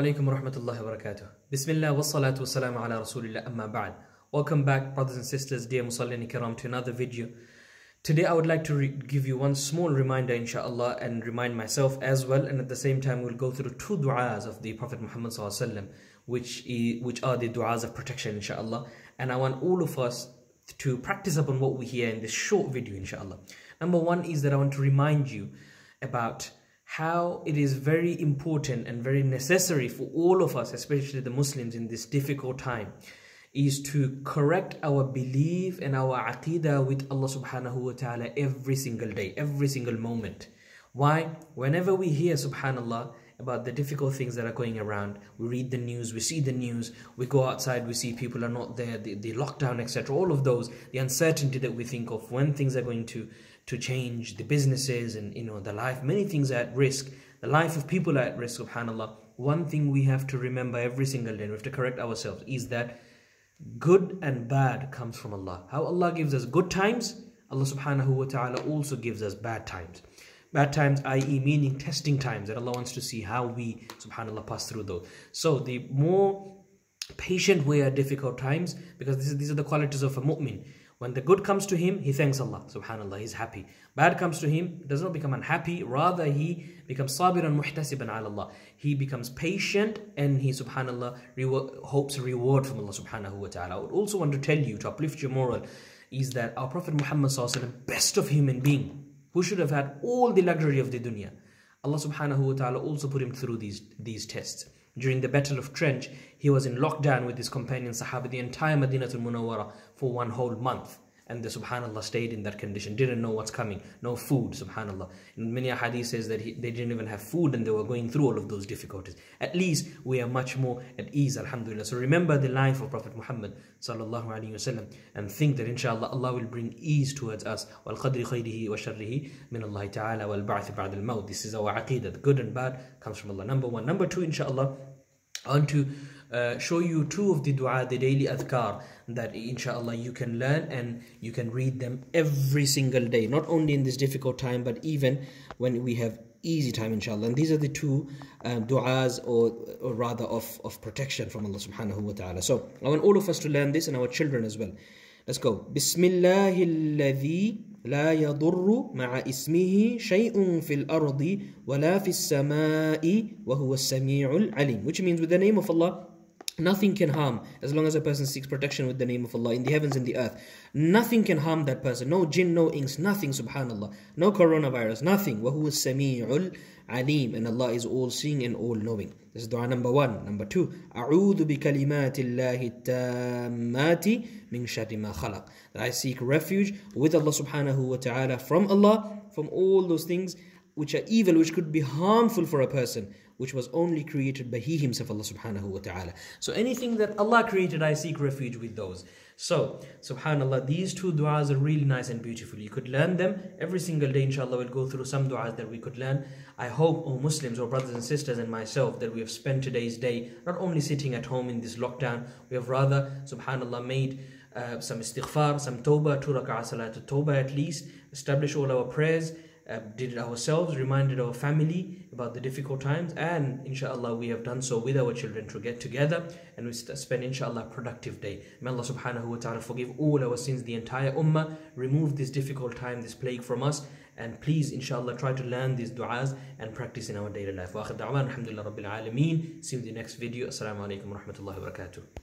alaikum warahmatullahi wabarakatuh. Bismillah wa salatu wa salam ala rasulillah amma ba'd. Welcome back brothers and sisters, dear musallin kiram to another video. Today I would like to give you one small reminder inshallah and remind myself as well and at the same time we'll go through two du'as of the Prophet Muhammad sallallahu which, which are the du'as of protection inshallah and I want all of us to practice upon what we hear in this short video inshallah. Number one is that I want to remind you about how it is very important and very necessary for all of us, especially the Muslims in this difficult time, is to correct our belief and our aqidah with Allah subhanahu wa ta'ala every single day, every single moment. Why? Whenever we hear subhanallah about the difficult things that are going around, we read the news, we see the news, we go outside, we see people are not there, the, the lockdown, etc. All of those, the uncertainty that we think of when things are going to to change the businesses and you know the life. Many things are at risk. The life of people are at risk subhanallah. One thing we have to remember every single day and we have to correct ourselves is that good and bad comes from allah. How allah gives us good times allah subhanahu wa ta'ala also gives us bad times. Bad times i.e meaning testing times that allah wants to see how we subhanallah pass through those. So the more patient we are difficult times because is, these are the qualities of a mu'min when the good comes to him, he thanks Allah. Subhanallah, he's happy. Bad comes to him, does not become unhappy. Rather, he becomes sabiran muhtasiban ala Allah. He becomes patient and he, subhanallah, hopes a reward from Allah subhanahu wa ta'ala. I would also want to tell you, to uplift your moral, is that our Prophet Muhammad sallallahu best of human being, who should have had all the luxury of the dunya, Allah subhanahu wa ta'ala also put him through these, these tests. During the Battle of Trench, he was in lockdown with his companion Sahaba, the entire Madinatul Munawwara for one whole month and the subhanallah stayed in that condition didn't know what's coming. No food subhanallah. In many hadith says that he, they didn't even have food and they were going through all of those difficulties. At least we are much more at ease alhamdulillah. So remember the life of prophet muhammad sallallahu alaihi wasallam and think that inshallah allah will bring ease towards us. Wal qadri khayrihi wa sharrihi min allah ta'ala wal ba'th ba'd al maut this is our aqidah. The good and bad comes from allah. Number 1 number 2 inshallah I want to uh, show you two of the dua, the daily adhkar that inshallah you can learn and you can read them every single day. Not only in this difficult time, but even when we have easy time inshallah. And these are the two um, du'as or, or rather of, of protection from Allah subhanahu wa ta'ala. So I want all of us to learn this and our children as well. Let's go. Bismillahilladhi لا يضر مع اسمه شيء في الأرض ولا في السماء وهو السميع العليم. Which means with the name of Allah Nothing can harm as long as a person seeks protection with the name of Allah in the heavens and the earth. Nothing can harm that person. No jinn, no ins, nothing, subhanAllah. No coronavirus, nothing. وَهُوَ السَّمِيعُ alim And Allah is all seeing and all knowing. This is dua number one. Number two, أَعُوذُ بِكَلِمَاتِ اللَّهِ التَّامَّاتِ مِنْ شَرِّ مَا خَلَقَ That I seek refuge with Allah subhanahu wa ta'ala from Allah, from all those things which are evil, which could be harmful for a person, which was only created by He Himself, Allah subhanahu wa ta'ala. So anything that Allah created, I seek refuge with those. So, subhanAllah, these two du'as are really nice and beautiful. You could learn them every single day, inshallah. We'll go through some du'as that we could learn. I hope, O Muslims, O brothers and sisters, and myself, that we have spent today's day not only sitting at home in this lockdown, we have rather, subhanAllah, made uh, some istighfar, some tawbah, two rak'ah salat tawbah at least, establish all our prayers uh, did it ourselves, reminded our family about the difficult times, and inshallah we have done so with our children to get together and we spend inshallah productive day. May Allah subhanahu wa ta'ala forgive all our sins, the entire ummah, remove this difficult time, this plague from us, and please inshallah try to learn these du'as and practice in our daily life. Wa akhir rabbil alameen. See you in the next video. Assalamu alaikum wa rahmatullahi wa barakatuh.